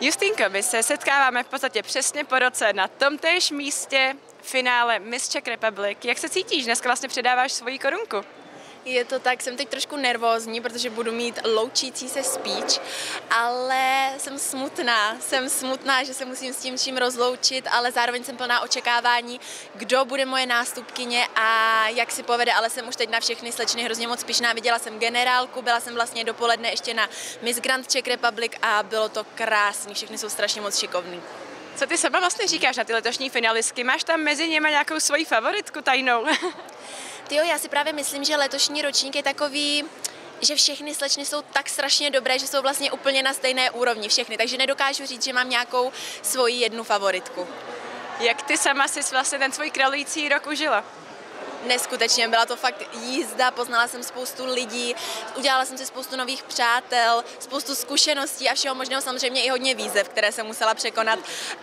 Justýnko, my se setkáváme v podstatě přesně po roce na tomtéž místě finále Miss Czech Republic. Jak se cítíš? Dneska vlastně předáváš svoji korunku. Je to tak, jsem teď trošku nervózní, protože budu mít loučící se speech, ale jsem smutná. Jsem smutná, že se musím s tím čím rozloučit, ale zároveň jsem plná očekávání, kdo bude moje nástupkyně a jak si povede, ale jsem už teď na všechny slečny hrozně moc pišná. Viděla jsem generálku, byla jsem vlastně dopoledne ještě na Miss Grand Czech Republic a bylo to krásný, všechny jsou strašně moc šikovný. Co ty sama vlastně říkáš na ty letošní finalistky? Máš tam mezi nimi nějakou svoji favoritku tajnou? Tyjo, já si právě myslím, že letošní ročník je takový, že všechny slečny jsou tak strašně dobré, že jsou vlastně úplně na stejné úrovni všechny, takže nedokážu říct, že mám nějakou svoji jednu favoritku. Jak ty sama si vlastně ten svůj kralující rok užila? Neskutečně, byla to fakt jízda, poznala jsem spoustu lidí, udělala jsem si spoustu nových přátel, spoustu zkušeností a všeho možného samozřejmě i hodně výzev, které jsem musela překonat,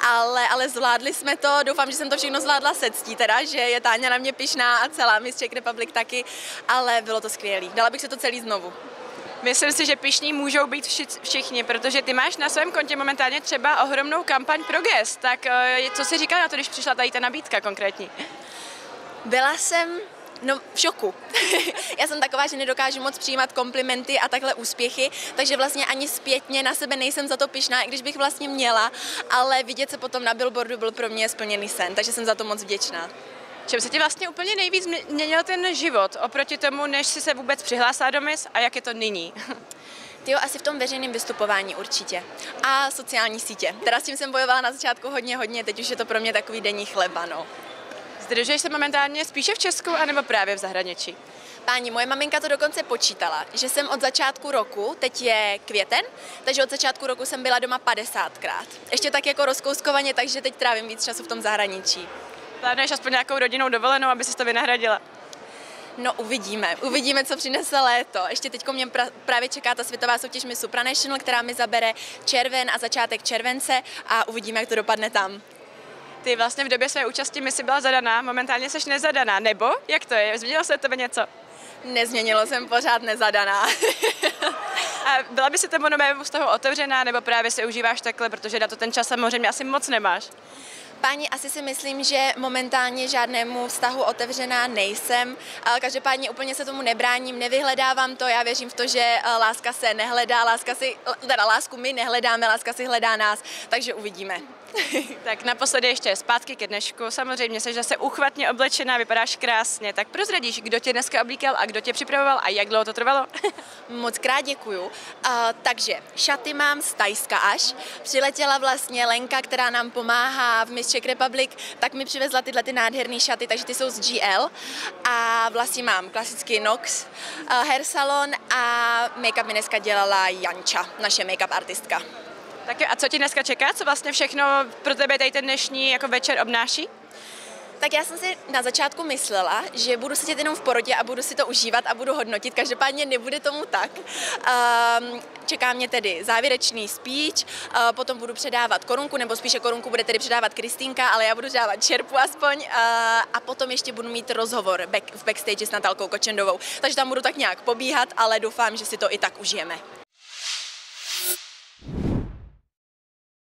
ale, ale zvládli jsme to, doufám, že jsem to všechno zvládla se ctí teda, že je Táňa na mě pišná a celá Miss Czech Republic taky, ale bylo to skvělé. Dala bych se to celý znovu. Myslím si, že pišní můžou být všichni, protože ty máš na svém kontě momentálně třeba ohromnou kampaň pro gest. Tak eh, co si říká na to, když přišla tady ta nabídka konkrétní? Byla jsem No, v šoku. Já jsem taková, že nedokážu moc přijímat komplimenty a takhle úspěchy, takže vlastně ani zpětně na sebe nejsem za to pišná, i když bych vlastně měla, ale vidět se potom na billboardu byl pro mě splněný sen, takže jsem za to moc vděčná. Čem se ti vlastně úplně nejvíc změnil ten život oproti tomu, než si se vůbec přihlásila do MIS a jak je to nyní? Ty asi v tom veřejném vystupování určitě. A sociální sítě. Teda s tím jsem bojovala na začátku hodně, hodně, teď už je to pro mě takový denní chleba, no. Zdržuješ se momentálně spíše v Česku anebo právě v zahraničí? Páni, moje maminka to dokonce počítala, že jsem od začátku roku, teď je květen, takže od začátku roku jsem byla doma 50krát. Ještě tak jako rozkouskovaně, takže teď trávím víc času v tom zahraničí. Plánuješ aspoň nějakou rodinou dovolenou, aby si to vynahradila? No uvidíme, uvidíme, co přinese léto. Ještě teď mě pra- právě čeká ta světová soutěž Miss Supranational, která mi zabere červen a začátek července a uvidíme, jak to dopadne tam. Ty vlastně v době své účasti mi si byla zadaná, momentálně jsi nezadaná, nebo jak to je? Změnilo se to něco? Nezměnilo jsem pořád nezadaná. A byla by si tomu novému toho otevřená, nebo právě si užíváš takhle, protože na to ten čas samozřejmě asi moc nemáš? Páni, asi si myslím, že momentálně žádnému vztahu otevřená nejsem, ale každopádně úplně se tomu nebráním, nevyhledávám to, já věřím v to, že eh, láska se nehledá, láska si, teda lásku my nehledáme, láska si hledá nás, takže uvidíme. tak naposledy ještě zpátky ke dnešku. Samozřejmě jsi zase uchvatně oblečená, vypadáš krásně. Tak prozradíš, kdo tě dneska oblíkal a kdo tě připravoval a jak dlouho to trvalo? Moc krát děkuju. Uh, takže šaty mám z Tajska až. Přiletěla vlastně Lenka, která nám pomáhá v Miss Czech Republic, tak mi přivezla tyhle ty nádherné šaty, takže ty jsou z GL. A vlastně mám klasický Nox, uh, hair salon a make-up mi dneska dělala Janča, naše make-up artistka. Tak a co ti dneska čeká? Co vlastně všechno pro tebe tady ten dnešní jako večer obnáší? Tak já jsem si na začátku myslela, že budu sedět jenom v porotě a budu si to užívat a budu hodnotit. Každopádně nebude tomu tak. Um, čeká mě tedy závěrečný speech, uh, potom budu předávat korunku, nebo spíše korunku bude tedy předávat Kristýnka, ale já budu dávat čerpu aspoň. Uh, a potom ještě budu mít rozhovor v backstage s Natálkou Kočendovou. Takže tam budu tak nějak pobíhat, ale doufám, že si to i tak užijeme.